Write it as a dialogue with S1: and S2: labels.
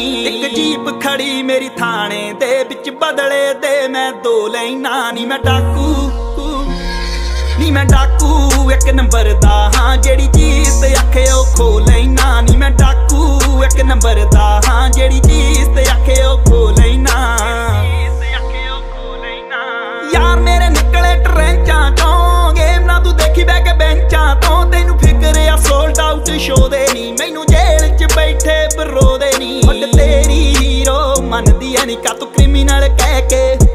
S1: ਇੱਕ ਜੀਪ ਖੜੀ ਮੇਰੀ ਥਾਣੇ ਦੇ ਵਿੱਚ ਬਦਲੇ ਦੇ ਮੈਂ ਦੋ ਲੈਣਾ ਨਹੀਂ ਮੈਂ ਡਾਕੂ ਨੀ ਮੈਂ ਡਾਕੂ, ਇੱਕ ਨੰਬਰ ਦਾ, ਹਾਂ, ਜਿਹੜੀ ਚੀਜ਼ ਤੇ ਆਖੇ ਉਹ ਖੋ ਲੈਣਾ ਨੀ ਮੈਂ ਡਾਕੂ, ਇੱਕ ਨੰਬਰ ਦਾ, ਹਾਂ, ਜਿਹੜੀ ਚੀਜ਼ ਆਖੇ ਉਹ ਖੋ ਲੈਣਾ ਯਾਰ ਮੇਰੇ ਨਿਕਲੇ ਟਰੈਂਚਾਂ ਤੋਂ ਗੇਮ ਨਾ ਤੂੰ ਦੇਖੀ ਬੈ ਕੇ ਬੈਂਚਾਂ ਤੋਂ, ਤੈਨੂੰ ਫਿਕਰ ਆ ਸੋਲਡ ਆਊਟ ਸ਼ੋ ਦੇ ਨਹੀਂ ਮੈਨੂੰ ਜੇਲ੍ਹ 'ਚ ਬੈਠੇ ਬਰੋ ਹੀਰੋ ਮੰਨਦੀ ਐ ਨਹੀਂ ਕਾ ਤੂੰ ਕ੍ਰਿਮੀਨਲ ਕਹਿ ਕੇ।